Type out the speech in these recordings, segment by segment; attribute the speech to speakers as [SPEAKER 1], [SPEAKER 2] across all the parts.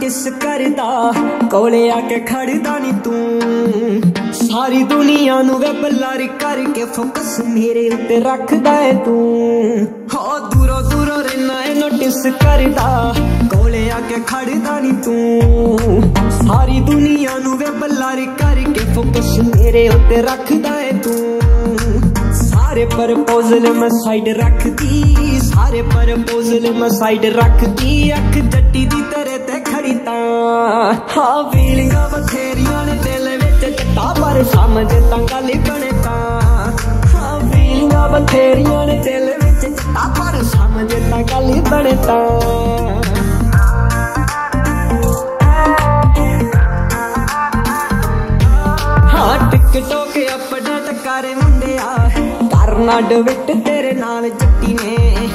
[SPEAKER 1] Notice ਕਰਦਾ? ਕੋਲੇ ਆ ਕੇ ਖੜਦਾ ਨਹੀਂ ਤੂੰ। ਸਾਰੀ ਦੁਨੀਆ ਨੂੰ ਵੇ ਬਲਾਰੀ ਕਰਕੇ ਫੋਕਸ ਮੇਰੇ ਉੱਤੇ ਰੱਖਦਾ ਏ ਤੂੰ। ਹੋ ਦੂਰੋਂ ਦੂਰੋਂ ਰਹਿਣਾ ਏ ਨੋਟਿਸ ਕਰਦਾ। ਕੋਲੇ ਆ ਕੇ ਖੜਦਾ ਨਹੀਂ ਤੂੰ। ਸਾਰੀ ਦੁਨੀਆ ਨੂੰ ਵੇ ਬਲਾਰੀ ਕਰਕੇ ਫੋਕਸ ਮੇਰੇ ਉੱਤੇ ਰੱਖਦਾ ਏ ਤੂੰ। ਸਾਰੇ ਪ੍ਰਪੋਜ਼ਲ ਮੈਂ ਸਾਈਡ ਰੱਖਦੀ, ਸਾਰੇ ਪ੍ਰਪੋਜ਼ਲ ਮੈਂ ਸਾਈਡ ਰੱਖਦੀ, ਅੱਖ ਜੱਟੀ ਦੀ ਤੇਰੇ ਤੇ ਖੜੀ ਤਾਂ। ਹਾਂ ਫੀਲਿੰਗਾਂ ਬਥੇਰੀਆਂ ਨੇ ਦਿਲ ਵਿੱਚ ਜੱਟਾ ਪਰ ਸਮਝ ਤਾਂ ਗੱਲ ਬਣੇ ਤਾਂ। ਹਾਂ ਫੀਲਿੰਗਾਂ ਬਥੇਰੀਆਂ ਨੇ ਦਿਲ ਵਿੱਚ ਜੱਟਾ ਪਰ ਸਮਝ ਤਾਂ ਗੱਲ ਬਣੇ ਤਾਂ। ਕਰਨਾ ਡਵਿਟ ਤੇਰੇ ਨਾਲ ਜੱਟੀ ਨੇ।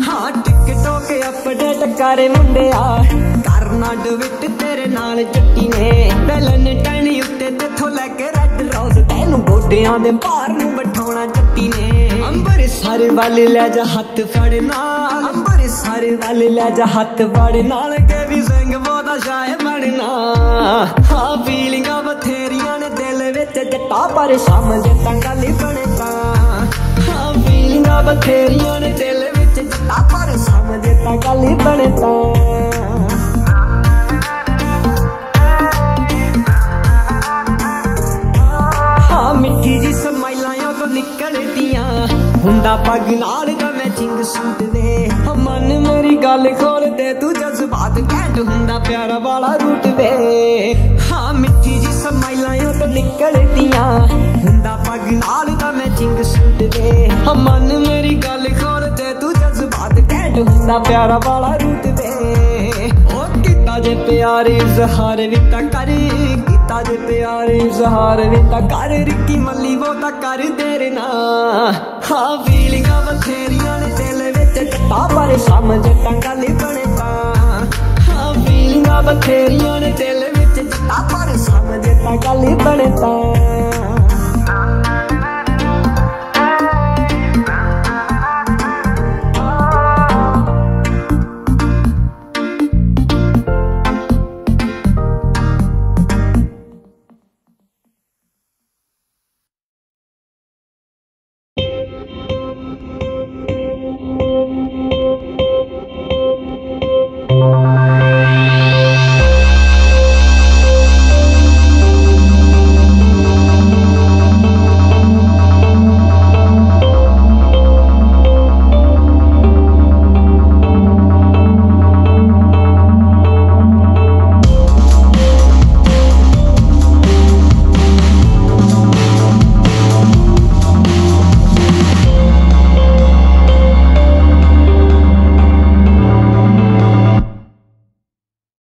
[SPEAKER 1] ਹਾਂ, ਟਿਕਟੋਕ ਅਪਡੇਟ ਕਰ ਮੁੰਡਿਆ। ਕਰਨਾ ਡਵਿਟ ਤੇਰੇ ਨਾਲ ਜੱਟੀ ਨੇ। ਬੈਲਨ ਟਣੀ ਉੱਤੇ ਤੇਥੋਂ ਲੈ ਕੇ ਰੈੱਡ ਰੋਜ਼ ਤੈਨੂੰ ਗੋਡਿਆਂ ਦੇ ਭਾਰ ਨੂੰ ਬਿਠਾਉਣਾ ਜੱਟੀ ਨੇ। ਅੰਬਰ ਸਾਰੇ ਵੱਲ ਲੈ ਜਾ ਹੱਥ ਫੜ ਨਾਲ। ਅੰਬਰ ਸਾਰੇ ਵੱਲ ਲੈ ਜਾ ਹੱਥ ਫੜ ਨਾਲ। ਕੇ ਵੀ ਸਿੰਘ ਬੋਦਾ ਸ਼ਾਇ ਬਣਨਾ। ਵਿੱਚ ਜੱਟਾ ਪਰ ਸਮਝ ਤਾਂ ਗੱਲ ਬਣੇ ਤਾਂ ਹਾਂ ਫੀਲਿੰਗਾਂ ਬਥੇਰੀਆਂ ਨੇ ਦਿਲ ਵਿੱਚ। ਜੱਟਾ ਪਰ ਸਮਝ ਤਾਂ ਗੱਲ ਬਣੇ ਤਾਂ ਹਾਂ, ਮਿੱਠੀ ਜੀ ਸਮਾਈਲਾਂ ਉਹ ਨਿਕਲਦੀਆਂ। ਹੁੰਦਾ ਪੱਗ ਨਾਲ ਦਾ ਮੈਚਿੰਗ ਸੂਟ ਦੇ। ਮਨ ਮੇਰੀ ਗੱਲ ਖੋਲ ਦੇ ਤੂੰ ਜਜ਼ਬਾਤ ਕੈਂਟ ਹੁੰਦਾ ਪਿਆਰਾ ਵਾਲਾ ਰੂਟ ਵੇ। ਹਾਂ ਸਮਾਈਲਾਂ ਨਿਕਲਦੀਆਂ। ਹੁੰਦਾ ਪੱਗ ਨਾਲ ਦਾ ਮੈਚਿੰਗ ਸੂਟ ਦੇ। ਮਨ ਮੇਰੀ ਗੱਲ ਖੋਲ ਦੇ ਤੂੰ ਜਜ਼ਬਾਤ ਕੈਂਟ ਹੁੰਦਾ ਪਿਆਰਾ ਵਾਲਾ ਰੂਟ ਵੇ। ਉਹ ਕੀਤਾ ਜੇ ਪਿਆਰੇ ਜ਼ਹਾਰ ਵੀ ਤਾਂ ਕਰ, ਕੀਤਾ ਜੇ ਪਿਆਰੇ ਜ਼ਹਾਰ ਵੀ ਤਾਂ ਕਰ। ਰਿੱਕੀ ਮੱਲੀ ਉਹ ਤਾਂ ਕਰ ਤੇਰੇ ਨਾ। ਹਾਂ, ਫੀਲਿੰਗਾਂ ਬਥੇਰੀਆਂ